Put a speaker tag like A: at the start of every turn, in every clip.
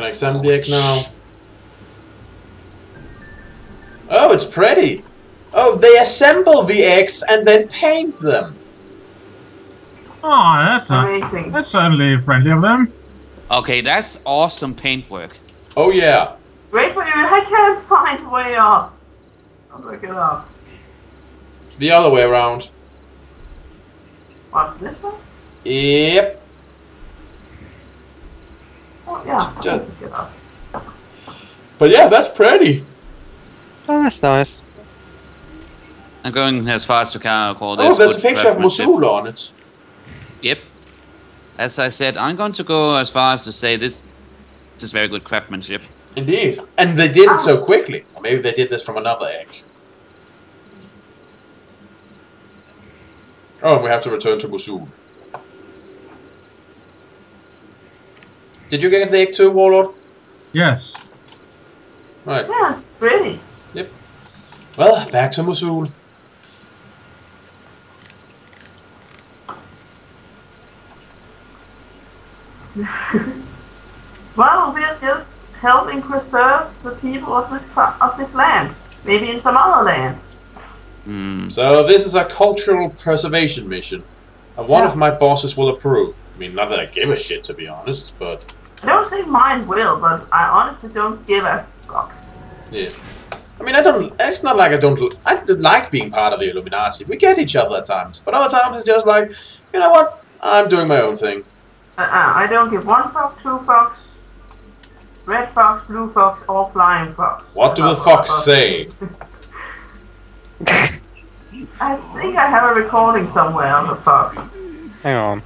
A: Can I examine the egg now? Oh, it's pretty! Oh, they assemble the eggs and then paint them.
B: Oh, that's, a,
C: Amazing.
B: that's certainly friendly of them.
D: Okay, that's awesome paintwork.
A: Oh yeah.
C: Wait for you. I can't find way up. I'll look it up.
A: The other way around.
C: What, this one?
A: Yep.
C: Oh, yeah. I'll
A: Just-
C: look it up.
A: But yeah, that's pretty.
E: Oh, that's nice.
D: I'm going as far as to ca- call oh, this.
A: Oh, there's a picture of
D: craftsmanship.
A: Mosul on it.
D: Yep. As I said, I'm going to go as far as to say this, this is very good craftsmanship.
A: Indeed. And they did it so quickly. Or maybe they did this from another egg. Oh, and we have to return to Mosul. Did you get the egg too, Warlord?
B: Yes.
A: Right.
C: Yeah, it's pretty. Yep.
A: Well, back to Mosul.
C: Well, we're just helping preserve the people of this of this land. Maybe in some other lands.
D: Hmm.
A: So this is a cultural preservation mission. And one
C: Yeah.
A: of my bosses will approve. I mean, not that I give a shit, to be honest, but...
C: I don't say mine will, but I honestly don't give a fuck.
A: Yeah. I mean, I don't. It's not like I don't. I don't like being part of the Illuminati. We get each other at times, but other times it's just like, you know what? I'm doing my own thing.
C: Uh-uh, I don't give one fox, two fox, red fox, blue fox, or flying fox.
A: What do the
C: Not
A: fox
C: fox.
A: say?
C: I think I have a recording somewhere of the fox.
E: Hang on.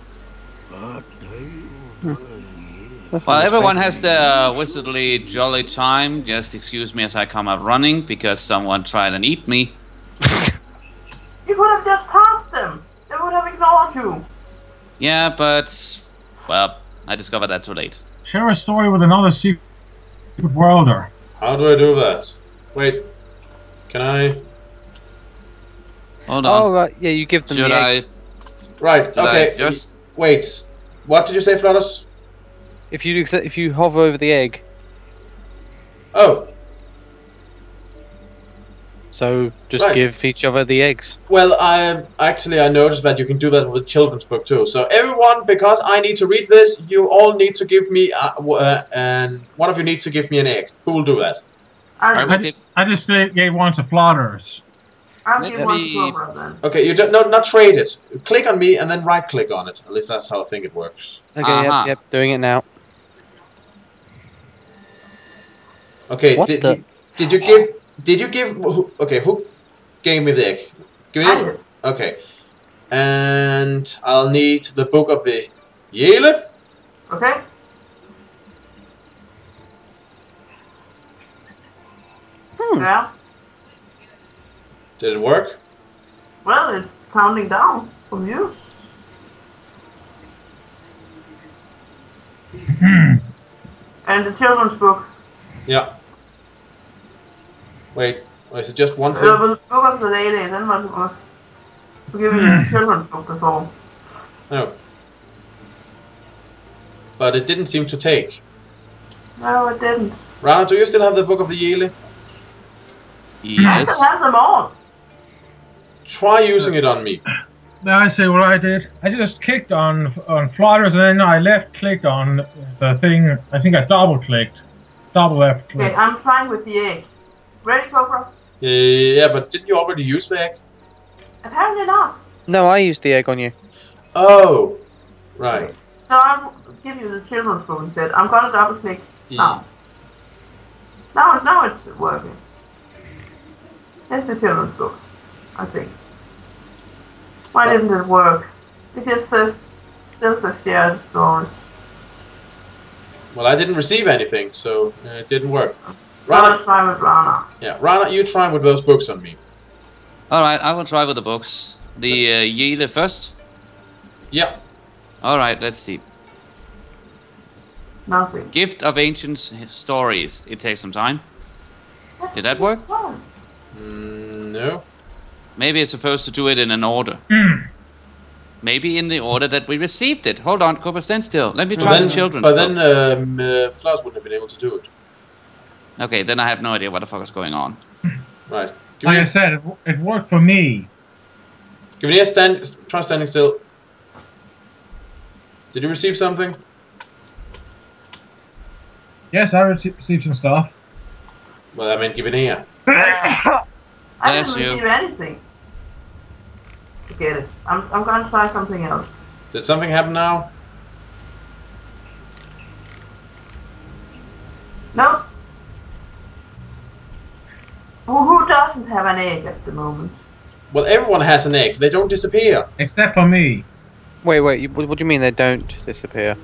E: That's
D: While everyone has their uh, wizardly jolly time, just excuse me as I come up running because someone tried and eat me.
C: You could have just passed them. They would have ignored you.
D: Yeah, but well, I discovered that too late.
B: Share a story with another secret worlder.
A: How do I do that? Wait. Can I?
D: Hold on.
E: Oh, right. Yeah, you give them
D: Should
E: the egg.
D: I?
A: Right.
D: Should
A: okay.
D: I just?
A: Wait. What did you say, Flutters?
E: If you if you hover over the egg,
A: Oh.
E: so just
A: Right.
E: give each other the eggs.
A: Well, I actually I noticed that you can do that with children's book too. So everyone, because I need to read this, you all need to give me, uh, uh, and one of you needs to give me an egg. Who will do that?
C: I'll,
D: I
B: I,
D: will
B: ju-
D: give,
B: I just gave gave one to Flutters.
C: I'll
D: let
C: give one to
D: me-
C: then.
A: Okay, you just no, not trade it. Click on me and then right click on it. At least that's how I think it works.
E: Okay,
D: Uh-huh.
E: yep, yep, doing it now.
A: Okay,
E: What
A: did,
E: the-
A: did did you give did you give who, okay who gave me the egg? Give me
C: I
A: it. Okay, and I'll need the book of the Yale.
C: Okay?
E: Hmm.
C: Yeah.
A: Did it work?
C: Well, it's counting down from use. and the children's book.
A: Yeah. Wait, is it just one thing?
C: the book of the lady, then was was giving you the children's book before.
A: No. But it didn't seem to take.
C: No, it didn't.
A: Rana, do you still have the book of the
C: Yili?
D: Yes.
C: I still have them all.
A: Try using it on me.
B: Now I say what I did. I just clicked on on Flutters and then I left clicked on the thing. I think I double clicked. Double left
C: Okay,
B: click.
C: I'm trying with the egg. Ready, Cobra?
A: Yeah, but didn't you already use the egg?
C: Apparently not.
E: No, I used the egg on you.
A: Oh, right.
C: So I'll give you the children's book instead. I'm gonna double click
A: Yeah. Oh.
C: now. Now, now it's working. Here's the children's book, I think. Why didn't it work? It just says, still says shared story.
A: Well, I didn't receive anything, so uh, it didn't work.
C: Now
A: Rana,
C: let's try with Rana.
A: yeah, Rana, you try with those books on me.
D: All right, I will try with the books. The uh, Yale first.
A: Yeah.
D: All right, let's see.
C: Nothing.
D: Gift of Ancient Stories. It takes some time. Did that work?
A: Mm, no.
D: Maybe it's supposed to do it in an order. Maybe in the order that we received it. Hold on, Cooper, stand still. Let me
A: But
D: try
A: then,
D: the children.
A: but then um, uh, Flowers wouldn't have been able to do it.
D: Okay, then I have no idea what the fuck is going on.
A: Right. Give
B: Like
A: me,
B: I said, it, w- it worked for me.
A: give me a stand. Try standing still. Did you receive something?
B: Yes, I rece- received some stuff.
A: Well, I meant give an ear.
C: I didn't receive anything. Forget it. I'm, I'm gonna try something else.
A: Did something happen now?
C: Nope. Who, who doesn't have an egg at the moment?
A: Well, everyone has an egg. They don't disappear.
B: Except for me.
E: Wait, wait. You, what, what do you mean they don't disappear?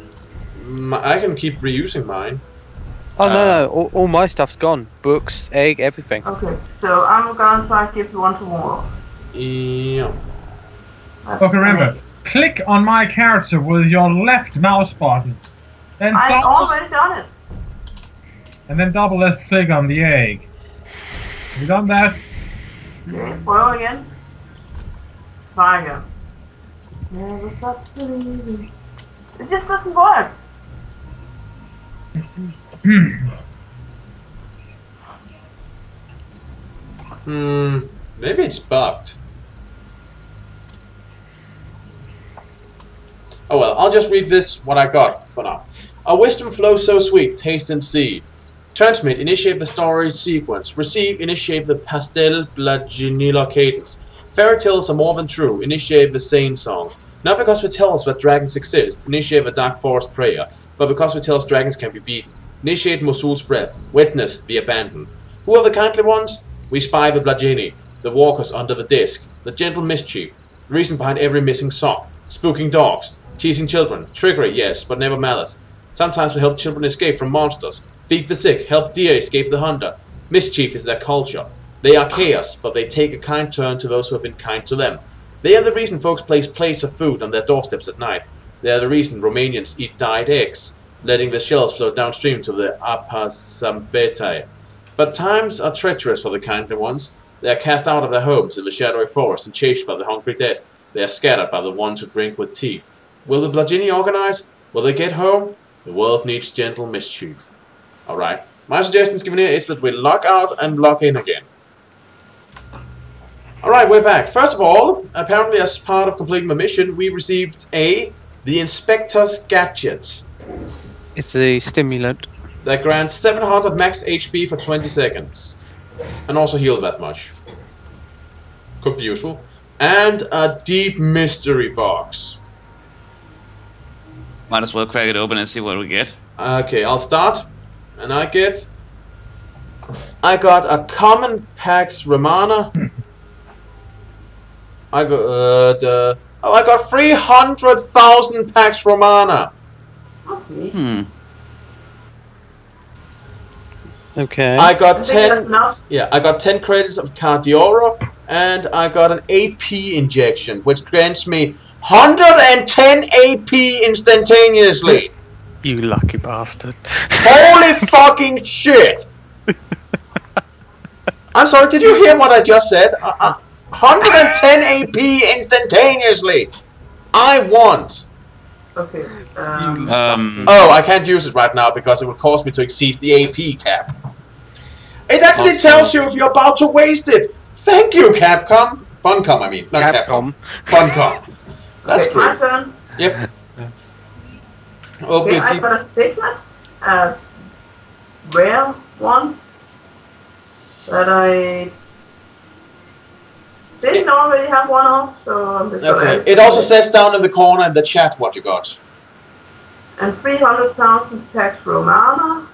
A: I can keep reusing mine.
E: Oh no,
A: Uh,
E: no. All, all my stuff's gone. Books, egg, everything.
C: Okay, so I'm gonna try to give one tomorrow.
A: Yeah.
C: That's
B: Okay,
C: an
B: remember,
C: egg.
B: click on my character with your left mouse button. Then
C: I've
B: double,
C: already done it.
B: and then double left click on the egg. Have you done that?
C: Okay, follow again. Try again. Never stop believing. It just doesn't work.
A: Hmm. Maybe it's bugged. Oh well, I'll just read this, what I got for now. Our wisdom flows so sweet, taste and see. Transmit, initiate the story sequence. Receive, initiate the pastel blaginilla cadence. Fairy tales are more than true, initiate the sane song. Not because we tell us that dragons exist, initiate the dark forest prayer, but because we tell us dragons can be beaten. Initiate Mosul's breath, witness the abandoned. Who are the kindly ones? We spy the Blajini, the walkers under the disc, the gentle mischief, the reason behind every missing sock, spooking dogs, teasing children, trickery, yes, but never malice. Sometimes we help children escape from monsters, feed the sick, help deer escape the hunter. Mischief is their culture. They are chaos, but they take a kind turn to those who have been kind to them. They are the reason folks place plates of food on their doorsteps at night. They are the reason Romanians eat dyed eggs, letting the shells float downstream to the Apa Sambetei. But times are treacherous for the kindly ones. They are cast out of their homes in the shadowy forest and chased by the hungry dead. They are scattered by the ones who drink with teeth. Will the Blajini organize? Will they get home? The world needs gentle mischief. Alright. My suggestion given here is that we log out and log in again. Alright, we're back. First of all, apparently as part of completing the mission, we received A, the Inspector's Gadget.
E: It's a stimulant.
A: that grants 700 max HP for 20 seconds. And also heal that much. Could be useful. And a deep mystery box.
D: Might as well crack it open and see what we get.
A: Okay, I'll start. And I get... I got a common Pax Romana. I got uh, the... Oh, I got 300,000 Pax Romana.
C: That's neat.
D: Hmm.
E: Okay.
A: I
C: I
A: got
C: think that's
A: 10... Yeah, I got 10 credits of Cardiora, and I got an AP injection, which grants me 110 AP instantaneously.
E: you lucky bastard.
A: Holy fucking shit! I'm sorry, did you hear what I just said? Uh, uh, 110 AP instantaneously! I want!
C: Okay. Um,
D: Um,
A: Oh, I can't use it right now because it will cause me to exceed the AP cap. It actually
D: Also-
A: tells you if you're about to waste it! Thank you, Capcom! Funcom, I mean, not Capcom.
E: Capcom.
A: Funcom. That's
C: okay, my turn.
A: Yep.
C: Okay,
A: your
C: I
A: deep.
C: got a signet, a rare one that I didn't already have one of, so I'm just
A: Okay. It also says down in the corner in the chat what you got.
C: and 300,000 Pax Romana.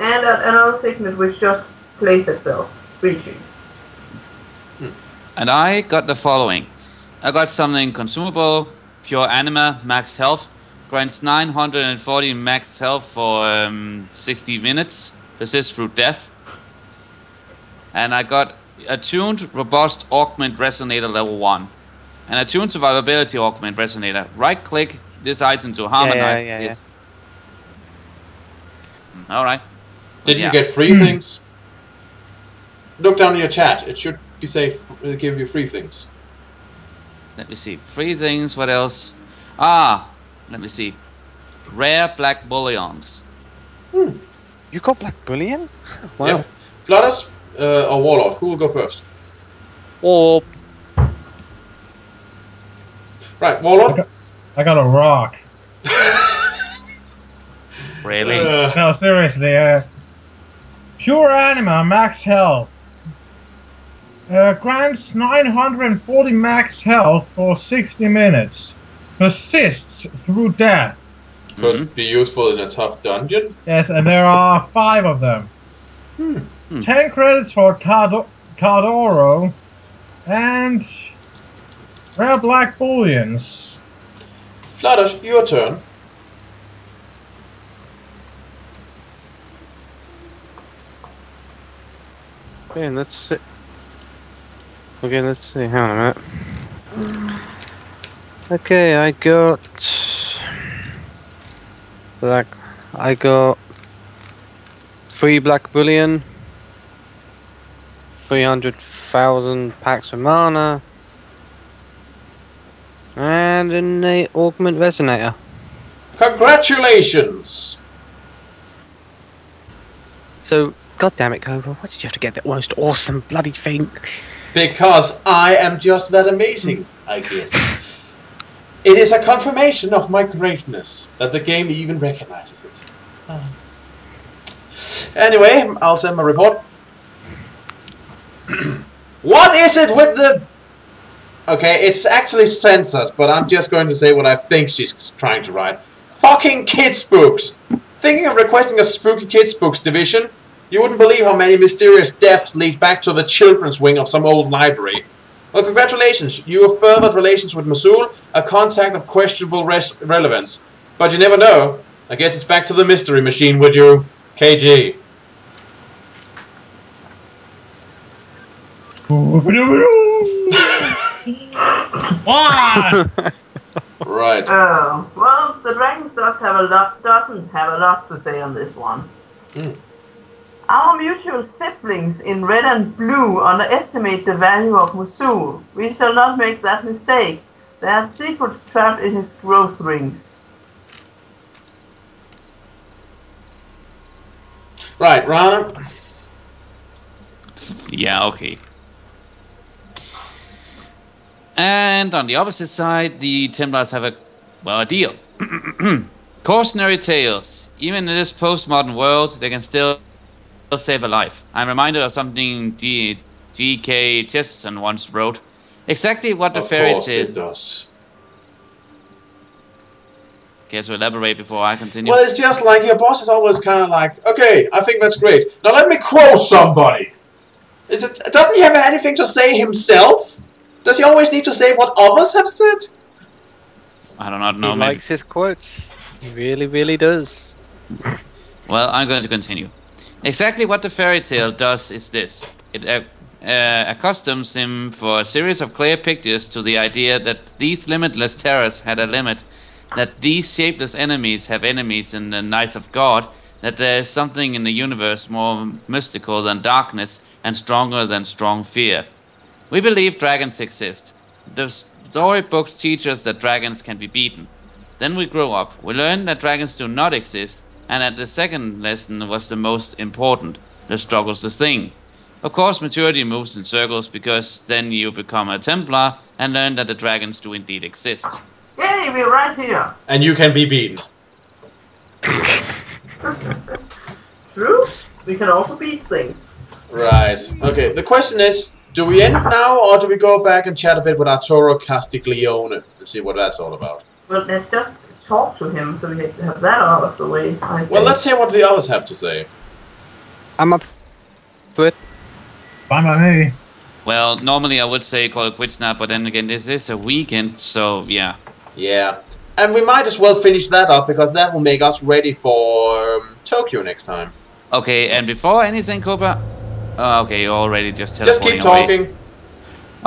C: And another signet which just placed itself, reaching.
D: And I got the following. I got something consumable, pure anima, max health, grants 940 max health for um, 60 minutes, persists through death. And I got attuned robust augment resonator level 1. An attuned survivability augment resonator. Right click this item to harmonize
E: yeah, yeah.
D: this. Alright.
A: Did
D: Yeah.
A: you get free things? Look down in your chat. It should be say It'll give you free things.
D: let me see. Free things. What else? Ah, let me see. Rare black bullions. Hmm.
E: You got Black Bullion? Wow.
A: Yeah. Flutters uh, or Warlord? Who will go first?
E: Or
A: Right, Warlord.
B: I got a rock.
D: Really?
A: Uh,
B: No, seriously. Uh, pure anima, max health. Uh, grants 940 max health for 60 minutes. Persists through death.
A: could be useful in a tough dungeon.
B: Yes, and there are five of them.
D: Hmm.
B: 10 credits for Card- Cardoro and rare black bullions.
A: Flutters, your turn.
E: Okay, let's see. Okay, let's see. Hang on a minute. Okay, I got black. I got three black bullion, three hundred thousand Pax Romana, and an augment resonator.
A: Congratulations!
E: So, god damn it, Cobra, why did you have to get that most awesome bloody thing?
A: Because I am just that amazing, I guess. It is a confirmation of my greatness that the game even recognizes it. Ah. Anyway, I'll send my report. what is it with the. Okay, it's actually censored, but I'm just going to say what I think she's trying to write. Fucking kids' books! Thinking of requesting a spooky kids' books division? You wouldn't believe how many mysterious deaths lead back to the children's wing of some old library. Well, congratulations. You have furthered relations with Mosul, a contact of questionable res- relevance. But you never know. I guess it's back to the mystery machine with you, KG. Right.
C: Oh, well, the dragons does have a lot, doesn't have a lot to say on this one.
A: Hmm.
C: Our mutual siblings in red and blue underestimate the value of Mosul. We shall not make that mistake. There are secrets trapped in his growth rings.
A: Right, Rana.
D: Yeah, okay. And on the opposite side, the Templars have a, well, a deal. Cautionary tales. Even in this postmodern world, they can still save a life. I'm reminded of something G- G.K. Chesterton once wrote. Exactly what the
A: Of
D: fairy
A: course
D: tale.
A: it does.
D: Care to elaborate before I continue?
A: Well, it's just like your boss is always kind of like, okay, I think that's great. Now let me quote somebody. Is it? Doesn't he have anything to say himself? Does he always need to say what others have said?
D: I do not know.
E: he
D: maybe.
E: likes his quotes. He really, really does.
D: Well, I'm going to continue. Exactly what the fairy tale does is this it uh, uh, accustoms him for a series of clear pictures to the idea that these limitless terrors had a limit, that these shapeless enemies have enemies in the knight of God, that there is something in the universe more mystical than darkness and stronger than strong fear. We believe dragons exist. The storybooks teach us that dragons can be beaten. Then we grow up. We learn that dragons do not exist, and that the second lesson was the most important. The struggle's the thing. Of course, maturity moves in circles because then you become a Templar and learn that the dragons do indeed exist.
C: Yay, we're right here.
A: And you can be beaten.
C: True. We can also beat things.
A: Right. Okay. The question is, do we end now, or do we go back and chat a bit with Arturo Castiglione and see what that's all about?
C: Well, let's just talk to him so we get have that out of the way. I say.
A: Well, let's hear what the others have to say.
E: I'm up to it.
B: Fine by me.
D: Well, normally I would say call it quits now, but then again, this is a weekend, so yeah.
A: Yeah. And we might as well finish that up because that will make us ready for um, Tokyo next time.
D: Okay, and before anything, Cobra. Oh, okay, you already just
A: Just keep
D: teleporting away.
A: talking.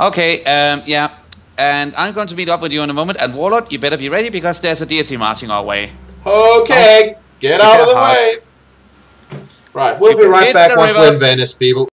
D: Okay, um, yeah. And I'm going to meet up with you in a moment. And Warlord, you better be ready because there's a deity marching our way.
A: Okay, get out of the
E: hard.
A: way. Right, we'll be right back once we're in Venice, people.